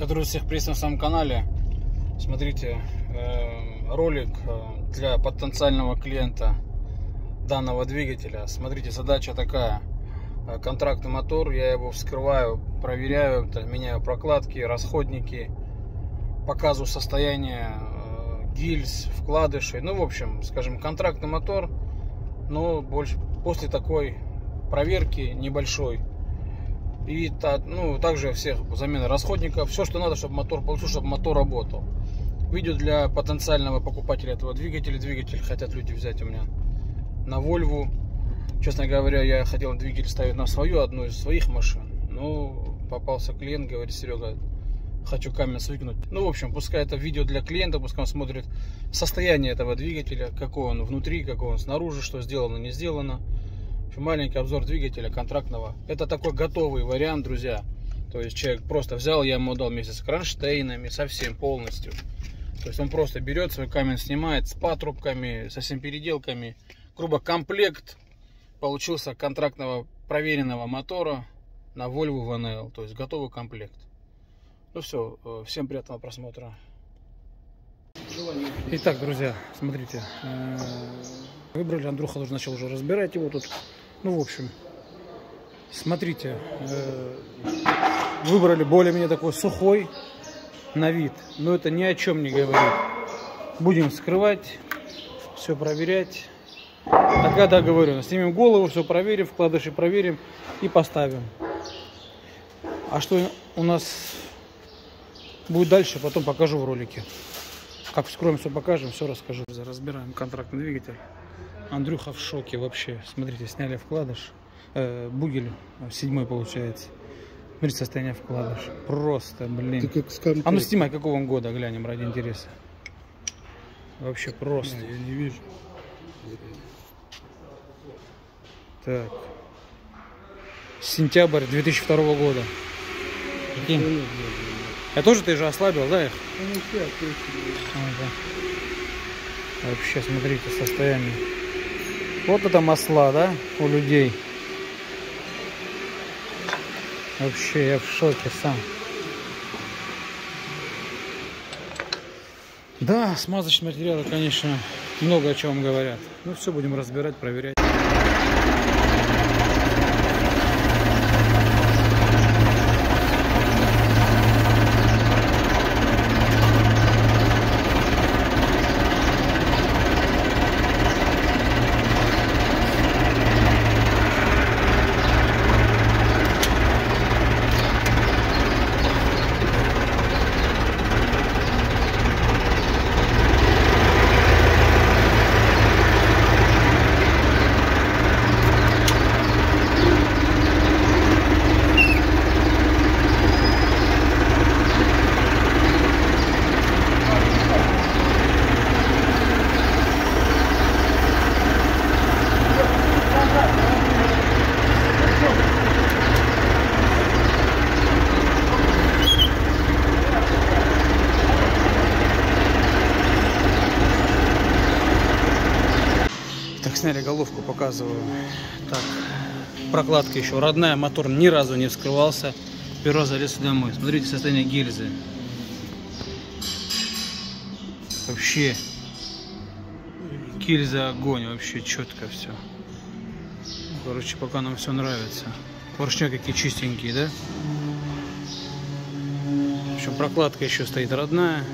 Я, друзья, всех приветствую на своем канале. Смотрите, э, ролик э, для потенциального клиента данного двигателя. Смотрите, задача такая. Э, контрактный мотор, я его вскрываю, проверяю, меняю прокладки, расходники, показываю состояние гильз, вкладышей. Ну, в общем, скажем, контрактный мотор, но больше после такой проверки небольшой и ну, также всех замены расходников. Все, что надо, чтобы мотор получил, чтобы мотор работал. Видео для потенциального покупателя этого двигателя. Двигатель хотят люди взять у меня на Volvo. Честно говоря, я хотел двигатель ставить на свою, одну из своих машин. Но попался клиент, говорит, Серега, хочу камень выкинуть. Ну, в общем, пускай это видео для клиента, пускай он смотрит состояние этого двигателя, какой он внутри, какой он снаружи, что сделано, не сделано маленький обзор двигателя контрактного. Это такой готовый вариант, друзья. То есть человек просто взял, я ему дал вместе с кронштейнами, совсем полностью. То есть он просто берет свой камень, снимает с патрубками, со всеми переделками. Грубо комплект получился контрактного проверенного мотора на Volvo VNL. То есть готовый комплект. Ну все, э, всем приятного просмотра. Итак, друзья, смотрите. Э, выбрали, Андрюха уже начал уже разбирать его тут. Ну, в общем, смотрите, э, выбрали более-менее такой сухой на вид, но это ни о чем не говорит. Будем скрывать, все проверять. Тогда договорено. Снимем голову, все проверим, вкладыши проверим и поставим. А что у нас будет дальше, потом покажу в ролике. Как вскроем, все покажем, все расскажу. Разбираем контрактный двигатель. Андрюха в шоке вообще. Смотрите, сняли вкладыш. Э, бугель седьмой получается. Смотрите, состояние вкладыш. Просто, блин. Ты как а ну снимай, какого он года, глянем ради интереса. Вообще просто. Не, я не вижу. Так. Сентябрь 2002 года. Прикинь. Я тоже ты же ослабил, да, их? Ну, Вообще, смотрите, состояние. Вот это масла, да, у людей. Вообще, я в шоке сам. Да, смазочные материалы, конечно, много о чем говорят. Ну, все будем разбирать, проверять. Сняли головку, показываю. Так, прокладка еще родная, мотор ни разу не вскрывался. Перо залез домой. Смотрите состояние гильзы. Вообще гильза огонь, вообще четко все. Короче, пока нам все нравится. Поршня какие чистенькие, да? В общем, прокладка еще стоит родная.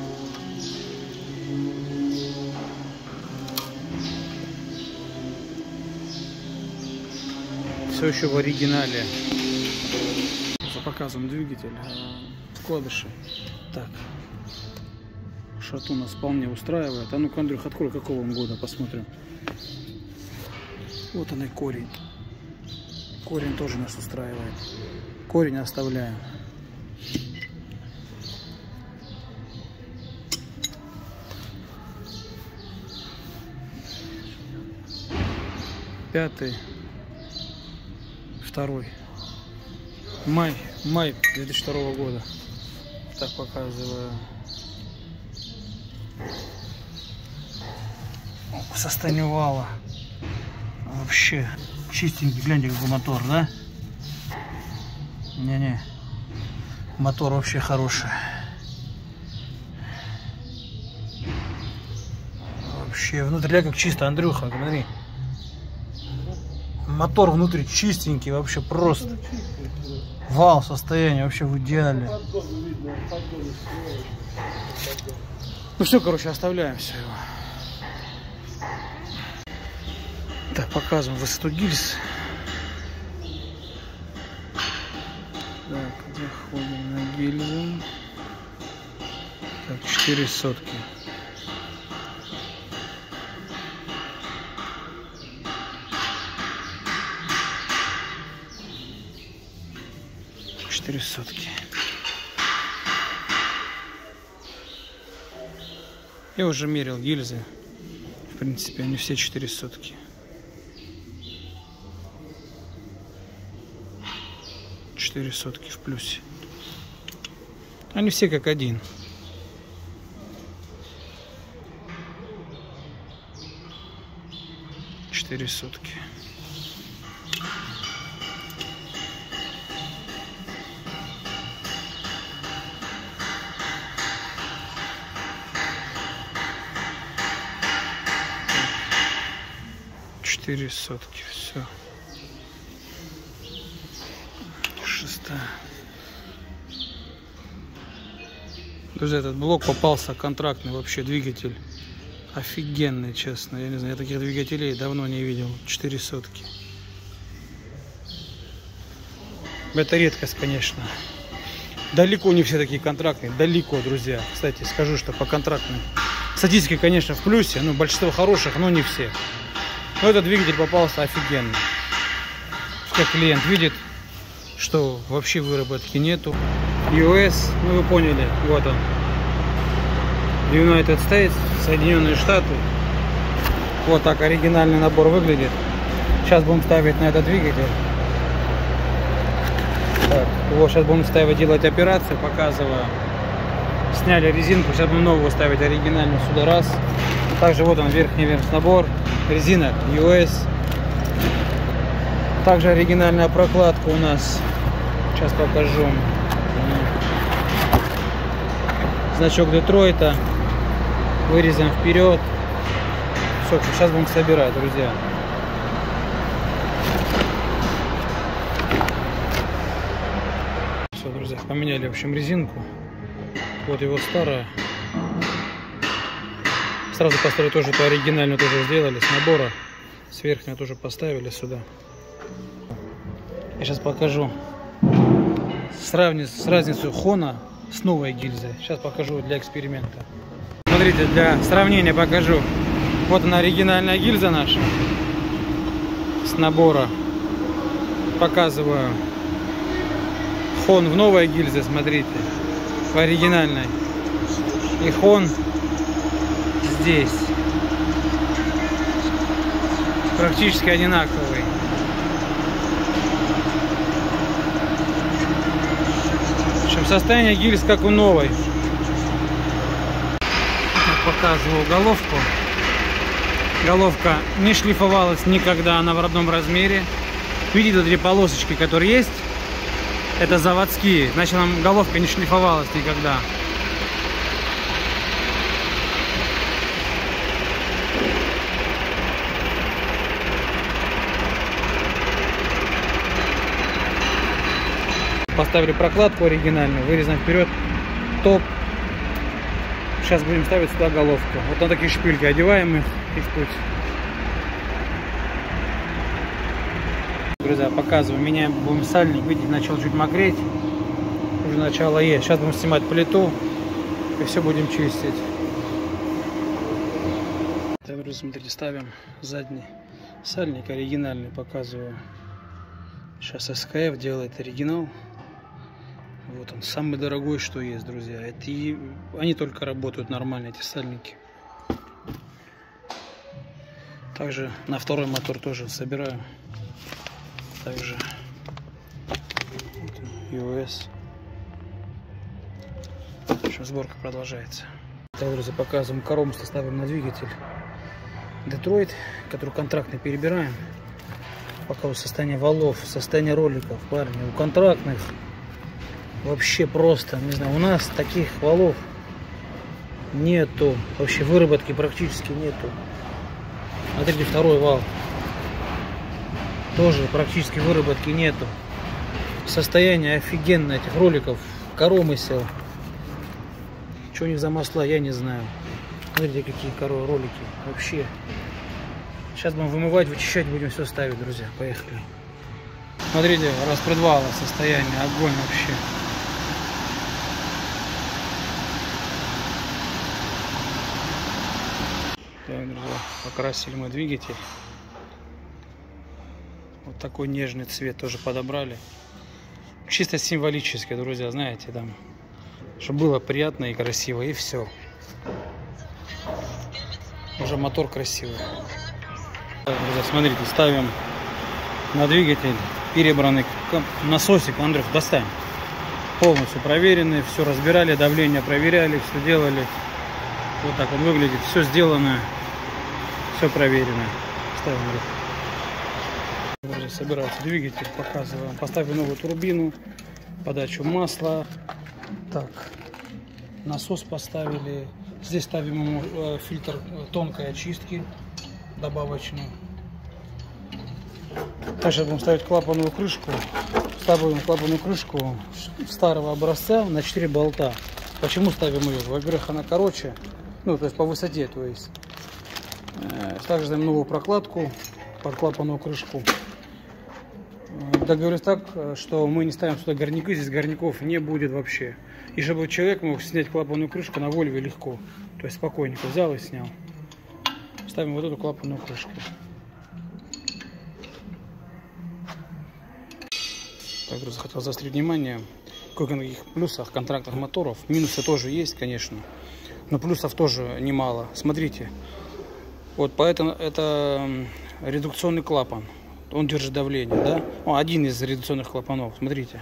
Все еще в оригинале. За показом двигатель, вкладыши. Так, шату нас вполне устраивает. А ну-ка, Андрюх, открой, какого он года, посмотрим. Вот он и корень. Корень тоже нас устраивает. Корень оставляем. Пятый 22 май май 2002 года. Так показываю. Состояние вала. Вообще чистенький гляньте какой мотор да? Не-не мотор вообще хороший. Вообще внутри как чисто андрюха смотри. Мотор внутри чистенький, вообще просто. Вал состояние вообще в идеале. Ну все, короче, оставляем все его. Так, показываем высоту гильз. Так, заходим на гильзу. Так, 4 сотки. Четыре сотки. Я уже мерил гильзы. В принципе, они все четыре сотки. Четыре сотки в плюсе. Они все как один. Четыре сутки. Четыре сотки, все. Шестая. Друзья, этот блок попался контрактный вообще двигатель. Офигенный, честно. Я не знаю, я таких двигателей давно не видел. Четыре сотки. Это редкость, конечно. Далеко не все такие контрактные. Далеко, друзья. Кстати, скажу, что по контрактным. Статистика, конечно, в плюсе. Ну, большинство хороших, но не все. Но этот двигатель попался офигенно. Как клиент видит, что вообще выработки нету. US, ну вы поняли, вот он. United States, Соединенные Штаты. Вот так оригинальный набор выглядит. Сейчас будем ставить на этот двигатель. Так, его сейчас будем ставить, делать операцию, показываю. Сняли резинку, сейчас будем новую ставить оригинальную сюда раз. Также вот он верхний верх набор, резинок US. Также оригинальная прокладка у нас. Сейчас покажу. Значок Детройта. Вырезаем вперед. Все, сейчас будем собирать, друзья. Все, друзья, поменяли, в общем, резинку. Вот его старая. Сразу поставили тоже эту оригинальную тоже сделали с набора. С верхней тоже поставили сюда. Я сейчас покажу. Сравнить с разницей Хона с новой гильзой. Сейчас покажу для эксперимента. Смотрите, для сравнения покажу. Вот она оригинальная гильза наша с набора. Показываю. Хон в новой гильзе, смотрите. В оригинальной. И хон здесь. Практически одинаковый. В общем, состояние гильз как у новой. Показываю головку. Головка не шлифовалась никогда, она в родном размере. Видите, две полосочки, которые есть, это заводские. Значит, нам головка не шлифовалась никогда. Поставили прокладку оригинальную, вырезан вперед топ. Сейчас будем ставить сюда головку. Вот на такие шпильки одеваем их и в путь. Друзья, показываю. Меняем будем сальник. Видите, начал чуть мокреть. Уже начало есть. Сейчас будем снимать плиту и все будем чистить. Так, друзья, смотрите, ставим задний сальник оригинальный, показываю. Сейчас СКФ делает оригинал. Вот он, самый дорогой, что есть, друзья. Это и... Они только работают нормально, эти сальники. Также на второй мотор тоже собираю. Также US. Еще сборка продолжается. Так, друзья, показываем коробку, ставим на двигатель. Детройт, который контрактный перебираем. Пока состояние валов, состояние роликов, парни, у контрактных вообще просто, не знаю, у нас таких валов нету, вообще выработки практически нету. Смотрите, второй вал. Тоже практически выработки нету. Состояние офигенное этих роликов. Коромысел. Что у них за масла, я не знаю. Смотрите, какие коро ролики. Вообще. Сейчас будем вымывать, вычищать, будем все ставить, друзья. Поехали. Смотрите, распредвала состояние, огонь вообще. Так, друзья, покрасили мы двигатель. Вот такой нежный цвет тоже подобрали. Чисто символически, друзья, знаете, там, чтобы было приятно и красиво, и все. Уже мотор красивый. Друзья, смотрите, ставим на двигатель перебранный насосик. Андрюх, доставим. Полностью проверенный, все разбирали, давление проверяли, все делали. Вот так он выглядит, все сделано, все проверено. Ставим. Уже собирается двигатель, показываем. Поставили новую турбину, подачу масла. Так, насос поставили. Здесь ставим ему э, фильтр тонкой очистки добавочный. Также будем ставить клапанную крышку. Ставим клапанную крышку старого образца на 4 болта. Почему ставим ее? Во-первых, она короче, ну, то есть по высоте, то есть. Э, также новую прокладку под клапанную крышку. Договорюсь так, что мы не ставим сюда горняки, здесь горняков не будет вообще. И чтобы человек мог снять клапанную крышку на Вольве легко. То есть спокойненько взял и снял. Ставим вот эту клапанную крышку. Так, друзья, хотел заострить внимание, кое-каких плюсах контрактных моторов. Минусы тоже есть, конечно, но плюсов тоже немало. Смотрите, вот поэтому это редукционный клапан он держит давление, да? Он один из редукционных клапанов, смотрите.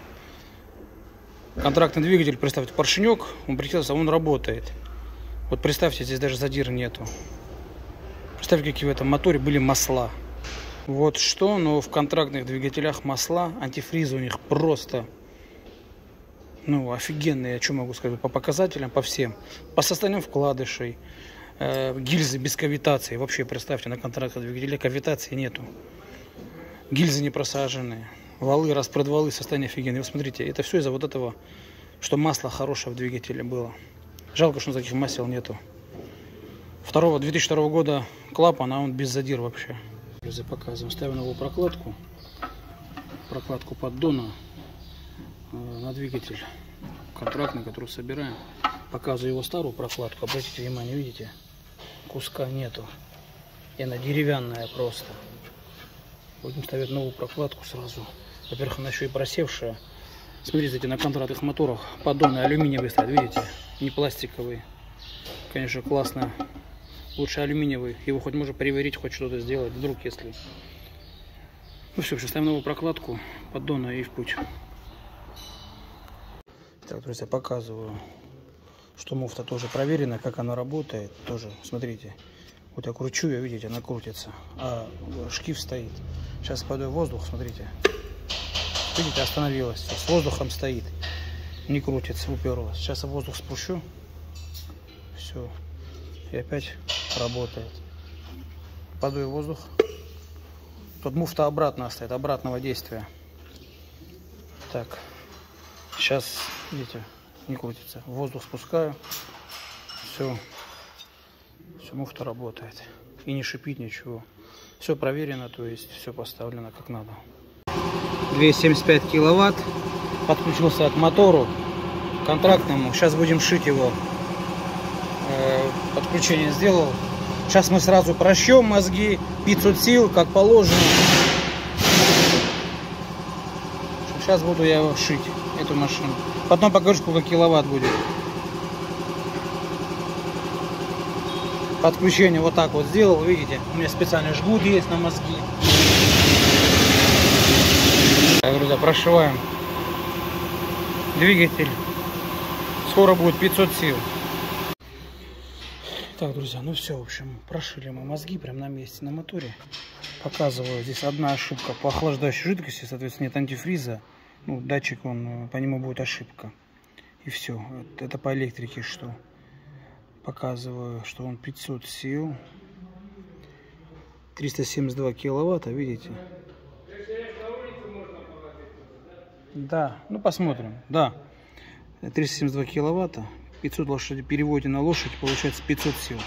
Контрактный двигатель, представьте, поршенек, он прицелился, он работает. Вот представьте, здесь даже задира нету. Представьте, какие в этом моторе были масла. Вот что, но в контрактных двигателях масла, антифризы у них просто, ну, офигенные, я что могу сказать, по показателям, по всем. По состоянию вкладышей, э, гильзы без кавитации. Вообще, представьте, на контрактных двигателях кавитации нету гильзы не просаженные, валы, распродвалы, состояние офигенное. Вы смотрите, это все из-за вот этого, что масло хорошее в двигателе было. Жалко, что таких масел нету. Второго 2002 года клапан, а он без задир вообще. Друзья, показываем. Ставим новую прокладку. Прокладку поддона э, на двигатель контрактный, который собираем. Показываю его старую прокладку. Обратите внимание, видите? Куска нету. И она деревянная просто. Будем ставить новую прокладку сразу. Во-первых, она еще и просевшая. Смотрите, на контрактных моторах поддоны алюминиевые стоят, видите? Не пластиковые. Конечно, классно. Лучше алюминиевый. Его хоть можно приварить, хоть что-то сделать. Вдруг, если... Ну все, сейчас ставим новую прокладку поддона и в путь. Так, друзья, показываю, что муфта тоже проверена, как она работает. Тоже, смотрите. Вот я кручу ее, видите, она крутится. А шкив стоит. Сейчас подаю воздух, смотрите. Видите, остановилась. С воздухом стоит. Не крутится, уперлась. Сейчас я воздух спущу. Все. И опять работает. Подую воздух. Тут муфта обратно стоит, обратного действия. Так. Сейчас, видите, не крутится. Воздух спускаю. Все. Все, муфта работает. И не шипит ничего. Все проверено, то есть все поставлено как надо. 275 киловатт. Подключился к мотору контрактному. Сейчас будем шить его. Э, подключение сделал. Сейчас мы сразу прощем мозги. 500 сил, как положено. Сейчас буду я шить, эту машину. Потом покажу, сколько киловатт будет. подключение вот так вот сделал, видите, у меня специальный жгут есть на мозги. Так, друзья, прошиваем двигатель. Скоро будет 500 сил. Так, друзья, ну все, в общем, прошили мы мозги прямо на месте на моторе. Показываю, здесь одна ошибка по охлаждающей жидкости, соответственно, нет антифриза. Ну, датчик, он, по нему будет ошибка. И все. Это по электрике что показываю, что он 500 сил. 372 киловатта, видите? Да, ну посмотрим, да. 372 киловатта, 500 лошадей, переводите на лошадь, получается 500 сил.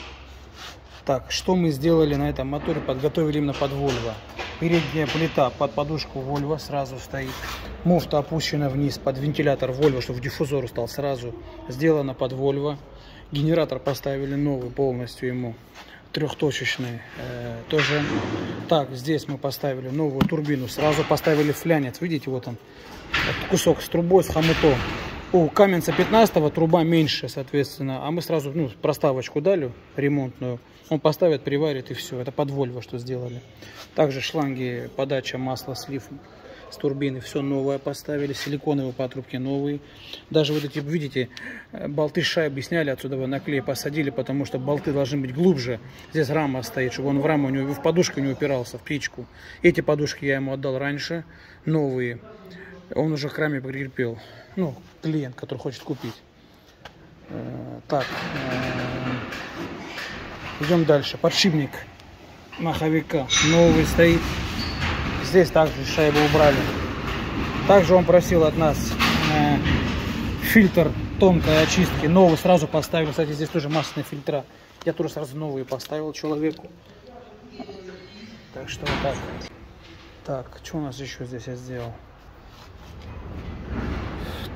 Так, что мы сделали на этом моторе? Подготовили именно под Volvo. Передняя плита под подушку Volvo сразу стоит. Муфта опущена вниз под вентилятор Volvo, чтобы диффузор стал сразу. Сделано под Volvo. Генератор поставили новый полностью ему. Трехточечный. Э, тоже. Так, здесь мы поставили новую турбину. Сразу поставили флянец. Видите, вот он. Вот кусок с трубой, с хомутом у Каменца 15 труба меньше, соответственно, а мы сразу ну, проставочку дали ремонтную. Он поставит, приварит и все. Это под Volvo, что сделали. Также шланги, подача масла, слив с турбины, все новое поставили. Силиконовые патрубки новые. Даже вот эти, видите, болты шайбы сняли отсюда, на клей посадили, потому что болты должны быть глубже. Здесь рама стоит, чтобы он в раму, него, в подушку не упирался, в печку. Эти подушки я ему отдал раньше, новые. Он уже к раме прикрепил ну, клиент, который хочет купить. Э, так, э, идем дальше. Подшипник маховика новый стоит. Здесь также шайбу убрали. Также он просил от нас э, фильтр тонкой очистки. Новый сразу поставил. Кстати, здесь тоже масляные фильтра. Я тоже сразу новые поставил человеку. Так что вот так. Так, что у нас еще здесь я сделал?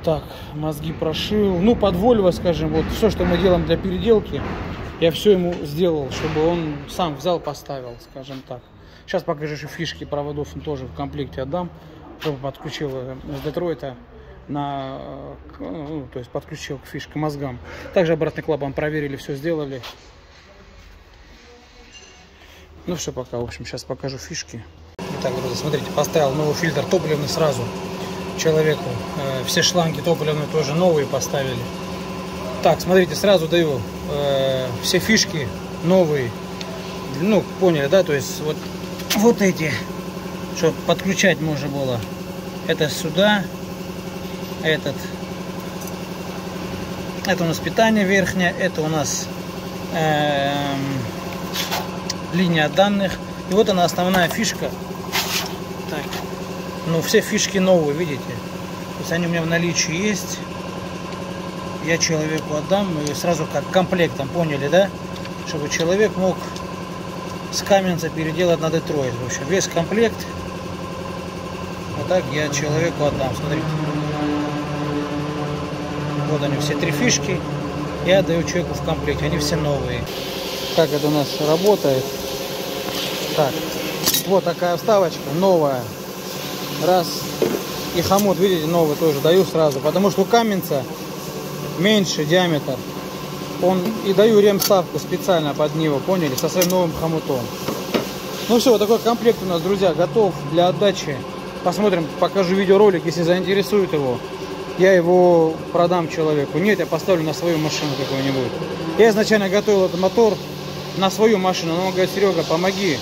Так, мозги прошил. Ну, под Volvo, скажем, вот все, что мы делаем для переделки, я все ему сделал, чтобы он сам взял, поставил, скажем так. Сейчас покажу еще фишки проводов, он тоже в комплекте отдам, чтобы подключил э, с Детройта на, э, ну, то есть подключил к фишке мозгам. Также обратный клапан проверили, все сделали. Ну все пока, в общем, сейчас покажу фишки. Итак, друзья, смотрите, поставил новый фильтр топливный сразу человеку. Э, все шланги топливные тоже новые поставили. Так, смотрите, сразу даю э, все фишки новые. Ну, поняли, да? То есть вот, вот эти, чтобы подключать можно было. Это сюда, этот. Это у нас питание верхнее, это у нас э, линия данных. И вот она основная фишка. Так, ну, все фишки новые, видите? То есть они у меня в наличии есть. Я человеку отдам, и сразу как комплектом, поняли, да? Чтобы человек мог с Каменца переделать на Детройт. В общем, весь комплект. Вот так я человеку отдам. Смотрите. Вот они все три фишки. Я отдаю человеку в комплекте. Они все новые. Как это у нас работает? Так, вот такая вставочка новая раз. И хомут, видите, новый тоже даю сразу, потому что у каменца меньше диаметр. Он и даю ремставку специально под него, поняли, со своим новым хомутом. Ну все, вот такой комплект у нас, друзья, готов для отдачи. Посмотрим, покажу видеоролик, если заинтересует его. Я его продам человеку. Нет, я поставлю на свою машину какую-нибудь. Я изначально готовил этот мотор на свою машину, но он говорит, Серега, помоги,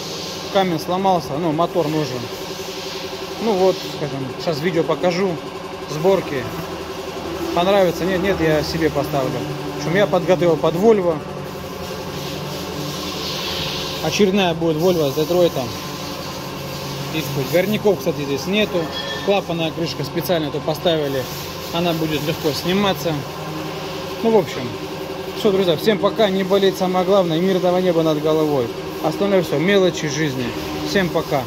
камень сломался, ну, мотор нужен. Ну вот, скажем, сейчас видео покажу, сборки. Понравится? Нет, нет, я себе поставлю. В общем, я подготовил под Volvo. Очередная будет Volvo с Детройтом. Испуть. Горняков, кстати, здесь нету. Клапанная крышка специально тут поставили. Она будет легко сниматься. Ну, в общем, все, друзья, всем пока. Не болеть самое главное. Мир этого неба над головой. Остальное все мелочи жизни. Всем пока.